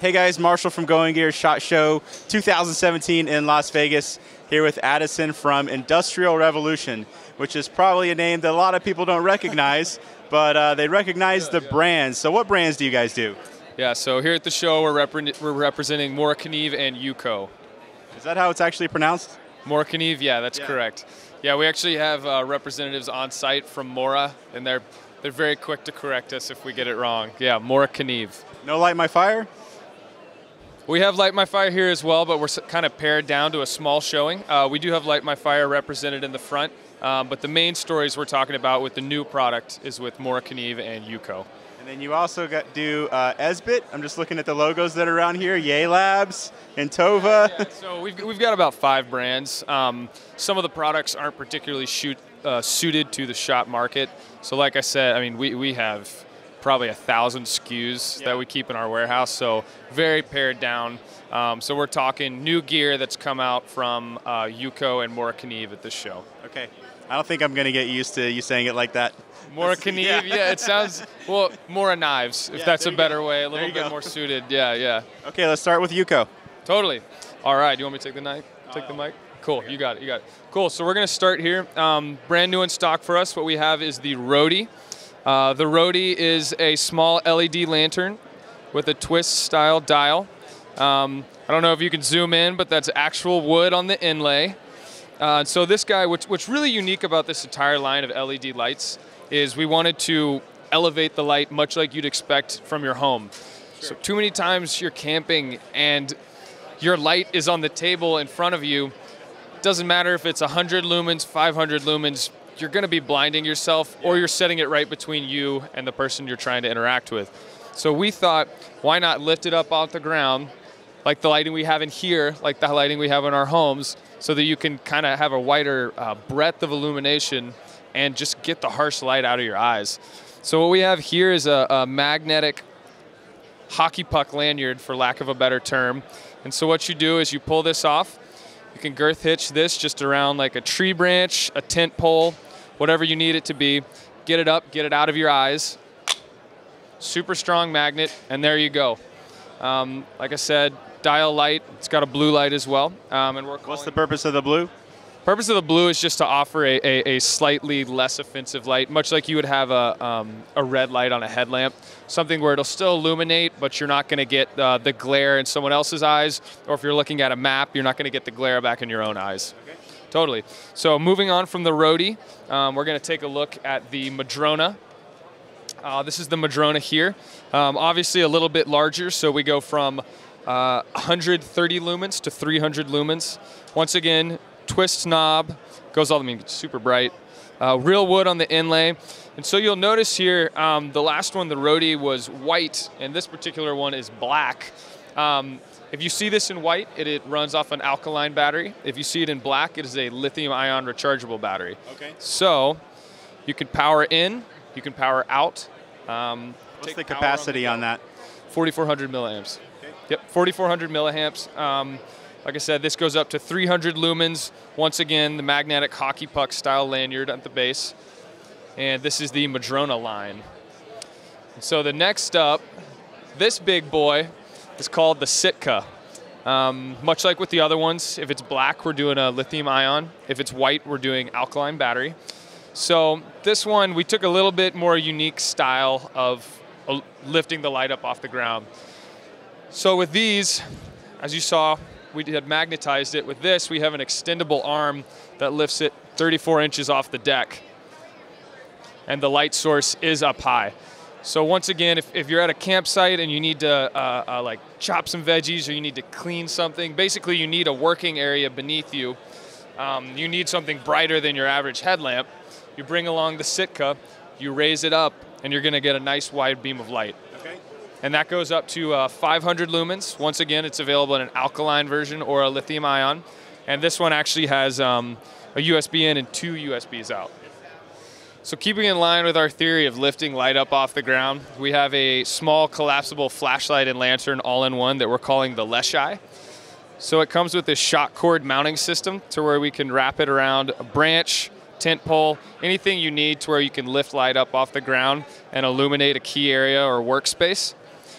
Hey guys, Marshall from Going Gear Shot Show 2017 in Las Vegas, here with Addison from Industrial Revolution, which is probably a name that a lot of people don't recognize, but uh, they recognize the brands. So, what brands do you guys do? Yeah, so here at the show, we're, repre- we're representing Morakniv and UCO. Is that how it's actually pronounced? Morakniv, yeah, that's Yeah. correct. Yeah, we actually have uh, representatives on site from Mora, and they're they're very quick to correct us if we get it wrong. Yeah, Morakniv. No Light My Fire? We have Light My Fire here as well, but we're kind of pared down to a small showing. Uh, we do have Light My Fire represented in the front, um, but the main stories we're talking about with the new product is with Mora Morakniv and UCO. And then you also got do uh, Esbit. I'm just looking at the logos that are around here. Yay Labs and Tova. Yeah, so we've, we've got about five brands. Um, some of the products aren't particularly shoot, uh, suited to the shop market. So like I said, I mean, we, we have probably a thousand SKUs Yeah. that we keep in our warehouse. So very pared down. Um, so we're talking new gear that's come out from uh, UCO and Morakniv at this show. okay. I don't think I'm going to get used to you saying it like that. Morakniv, Yeah. yeah. it sounds, well, Mora Knives, if Yeah, that's a better go. way, a little bit go. more suited. Yeah, yeah. Okay, let's start with UCO. Totally. All right. Do you want me to take the mic? Take the mic. Cool. You got it. You got it. Cool. So we're gonna start here. Um, brand new in stock for us. What we have is the Rody. Uh, the Rody is a small LED lantern with a twist style dial. Um, I don't know if you can zoom in, but that's actual wood on the inlay. Uh, so this guy, what's, what's really unique about this entire line of LED lights is we wanted to elevate the light much like you'd expect from your home. So too many times you're camping and your light is on the table in front of you. Doesn't matter if it's 100 lumens, 500 lumens, you're going to be blinding yourself or you're setting it right between you and the person you're trying to interact with. So we thought, why not lift it up off the ground, like the lighting we have in here, like the lighting we have in our homes, so that you can kind of have a wider uh, breadth of illumination and just get the harsh light out of your eyes. So what we have here is a, a magnetic hockey puck lanyard, for lack of a better term. And so what you do is you pull this off. You can girth hitch this just around like a tree branch, a tent pole, whatever you need it to be. Get it up, get it out of your eyes. Super strong magnet, and there you go. Um, like I said, dial light. It's got a blue light as well. Um, and we're What's the purpose of the blue? Purpose of the blue is just to offer a, a, a slightly less offensive light, much like you would have a, um, a red light on a headlamp. Something where it'll still illuminate, but you're not going to get uh, the glare in someone else's eyes. Or if you're looking at a map, you're not going to get the glare back in your own eyes. Totally. So moving on from the Rody, um, we're going to take a look at the Madrona. Uh, this is the Madrona here. Um, obviously a little bit larger, so we go from uh, 130 lumens to 300 lumens. Once again, twist knob, goes all, I mean, super bright. Uh, real wood on the inlay. And so you'll notice here, um, the last one, the Rody, was white, and this particular one is black. Um, if you see this in white, it, it runs off an alkaline battery. If you see it in black, it is a lithium ion rechargeable battery. Okay. So you can power in, you can power out. Um, What's the capacity go. on that? 4,400 milliamps. Yep, 4,400 milliamps. Um, like I said, this goes up to 300 lumens. Once again, the magnetic hockey puck style lanyard at the base. And this is the Madrona line. So the next up, this big boy is called the Sitka. Um, much like with the other ones, if it's black, we're doing a lithium ion. If it's white, we're doing alkaline battery. So this one, we took a little bit more unique style of uh, lifting the light up off the ground. So with these, as you saw, we had magnetized it. With this, we have an extendable arm that lifts it 34 inches off the deck. And the light source is up high. So once again, if, if you're at a campsite and you need to uh, uh, like chop some veggies or you need to clean something, basically you need a working area beneath you. Um, you need something brighter than your average headlamp. You bring along the Sitka, you raise it up, and you're going to get a nice wide beam of light. Okay. And that goes up to uh, 500 lumens. Once again, it's available in an alkaline version or a lithium ion. And this one actually has um, a USB in and two USBs out. So keeping in line with our theory of lifting light up off the ground, we have a small collapsible flashlight and lantern all in one that we're calling the Leschi. So it comes with this shock cord mounting system to where we can wrap it around a branch, tent pole, anything you need to where you can lift light up off the ground and illuminate a key area or workspace.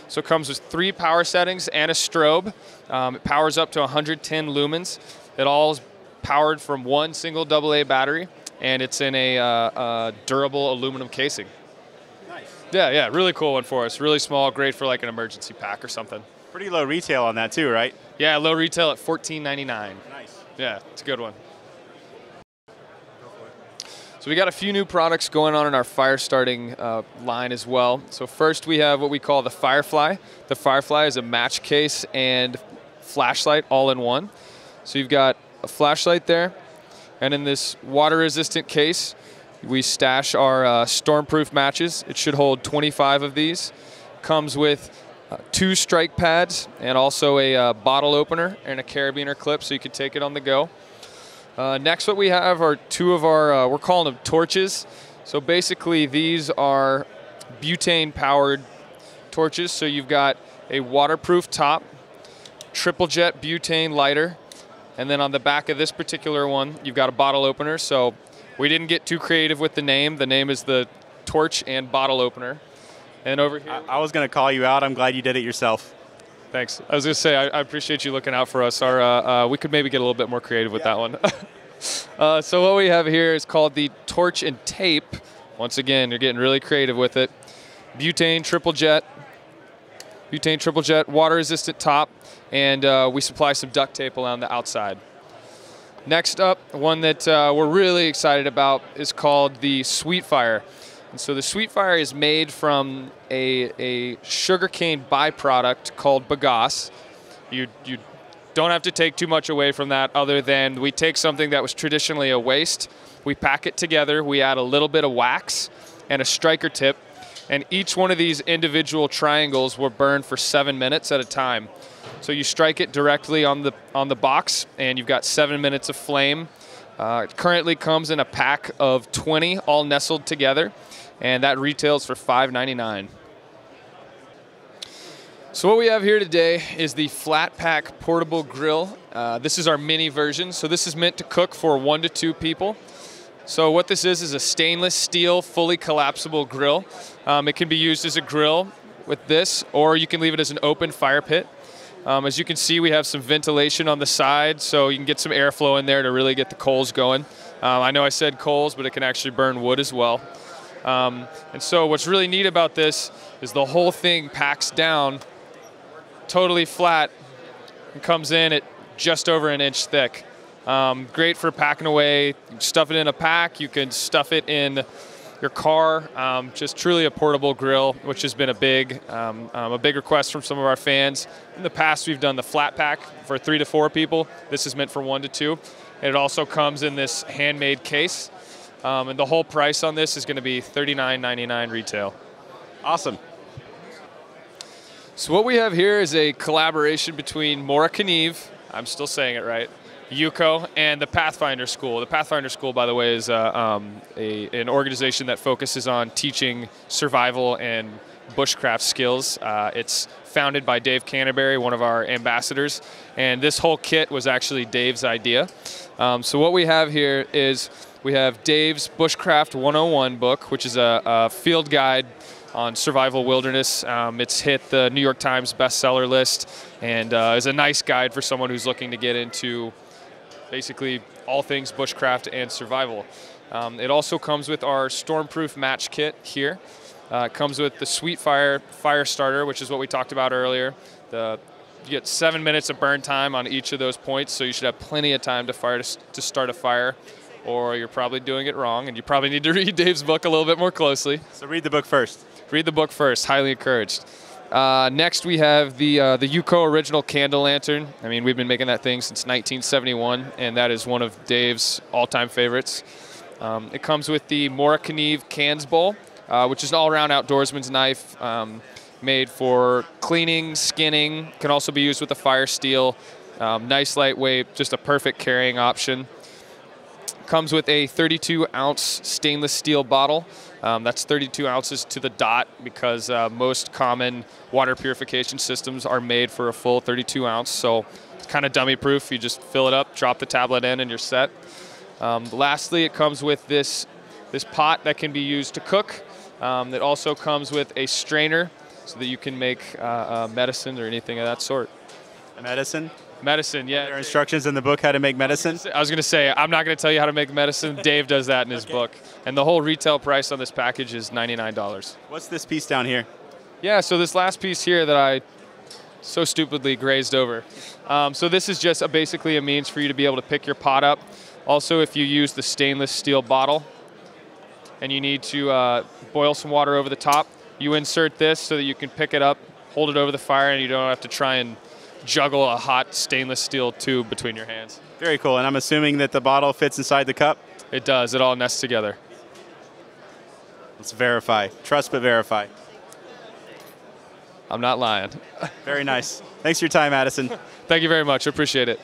So it comes with three power settings and a strobe. Um, it powers up to 110 lumens. It all is powered from one single AA battery, and it's in a uh, uh, durable aluminum casing. Nice. Yeah, yeah, really cool one for us. Really small, great for like an emergency pack or something. Pretty low retail on that too, right? Yeah, low retail at 14.99. Nice. Yeah, it's a good one. So we got a few new products going on in our fire starting uh, line as well. So first we have what we call the Firefly. The Firefly is a match case and flashlight all in one. So you've got a flashlight there, and in this water-resistant case, we stash our uh, stormproof matches. It should hold 25 of these. Comes with uh, two strike pads and also a uh, bottle opener and a carabiner clip so you can take it on the go. Uh, next, what we have are two of our, uh, we're calling them torches. So basically, these are butane powered torches. So you've got a waterproof top, triple jet butane lighter, and then on the back of this particular one, you've got a bottle opener. So we didn't get too creative with the name. The name is the torch and bottle opener. And over here, I, I was going to call you out. I'm glad you did it yourself. Thanks. I was going to say, I, I, appreciate you looking out for us. Our, uh, uh, we could maybe get a little bit more creative with yeah. that one. uh, so what we have here is called the torch and tape. Once again, you're getting really creative with it. Butane triple jet, butane triple jet, water resistant top, and uh, we supply some duct tape around the outside. Next up, one that uh, we're really excited about is called the Sweet Fire. And so the sweet fire is made from a, a sugarcane byproduct called bagasse. You, you don't have to take too much away from that other than we take something that was traditionally a waste, we pack it together, we add a little bit of wax and a striker tip, and each one of these individual triangles will burn for seven minutes at a time. So you strike it directly on the on the box, and you've got seven minutes of flame. Uh, it currently comes in a pack of 20, all nestled together and that retails for $5.99. So what we have here today is the flat pack portable grill. Uh, this is our mini version. So this is meant to cook for one to two people. So what this is is a stainless steel, fully collapsible grill. Um, it can be used as a grill with this, or you can leave it as an open fire pit. Um, as you can see, we have some ventilation on the side, so you can get some airflow in there to really get the coals going. Um, I know I said coals, but it can actually burn wood as well. Um, and so what's really neat about this is the whole thing packs down totally flat and comes in at just over an inch thick. Um, great for packing away. stuff it in a pack. You can stuff it in your car. Um, just truly a portable grill, which has been a big um, um, a big request from some of our fans. In the past, we've done the flat pack for three to four people. This is meant for one to two. And it also comes in this handmade case. Um, and the whole price on this is going to be $39.99 retail. Awesome. So what we have here is a collaboration between Mora Kniv, I'm still saying it right, UCO, and the Pathfinder School. The Pathfinder School, by the way, is uh, um, a, an organization that focuses on teaching survival and bushcraft skills. Uh, it's founded by Dave Canterbury, one of our ambassadors, and this whole kit was actually Dave's idea. Um, so what we have here is we have Dave's Bushcraft 101 book, which is a, a field guide on survival wilderness. Um, it's hit the New York Times bestseller list and uh, is a nice guide for someone who's looking to get into basically all things bushcraft and survival. Um, it also comes with our stormproof match kit here. Uh, it comes with the Sweet Fire fire starter, which is what we talked about earlier. The you get seven minutes of burn time on each of those points, so you should have plenty of time to fire to, to start a fire or you're probably doing it wrong, and you probably need to read Dave's book a little bit more closely. So read the book first. Read the book first. Highly encouraged. Uh, next, we have the uh, the UCO original candle lantern. I mean, we've been making that thing since 1971, and that is one of Dave's all-time favorites. Um, it comes with the Mora Kniv Kansbol, uh, which is an all-around outdoorsman's knife um, made for cleaning, skinning. Can also be used with a fire steel. Um, nice, lightweight, just a perfect carrying option. Comes with a 32 ounce stainless steel bottle. Um, that's 32 ounces to the dot because uh, most common water purification systems are made for a full 32 ounce. So it's kind of dummy proof. You just fill it up, drop the tablet in, and you're set. Um, lastly, it comes with this, this pot that can be used to cook. Um, it also comes with a strainer so that you can make uh, uh, medicine or anything of that sort. Medicine. Medicine, There are yeah. instructions in the book how to make medicine. I was going to say, I'm not going to tell you how to make medicine. Dave does that in his Okay. book. And the whole retail price on this package is $99. What's this piece down here? Yeah, so this last piece here that I so stupidly grazed over. Um, so this is just a, basically a means for you to be able to pick your pot up. Also, if you use the stainless steel bottle and you need to uh, boil some water over the top, you insert this so that you can pick it up, hold it over the fire, and you don't have to try and juggle a hot stainless steel tube between your hands. Very cool. And I'm assuming that the bottle fits inside the cup. It does. It all nests together. Let's verify. Trust but verify. I'm not lying. Very nice. Thanks for your time, Addison. Thank you very much. I appreciate it.